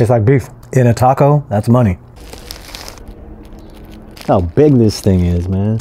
Tastes like beef. In a taco, that's money. How big this thing is, man.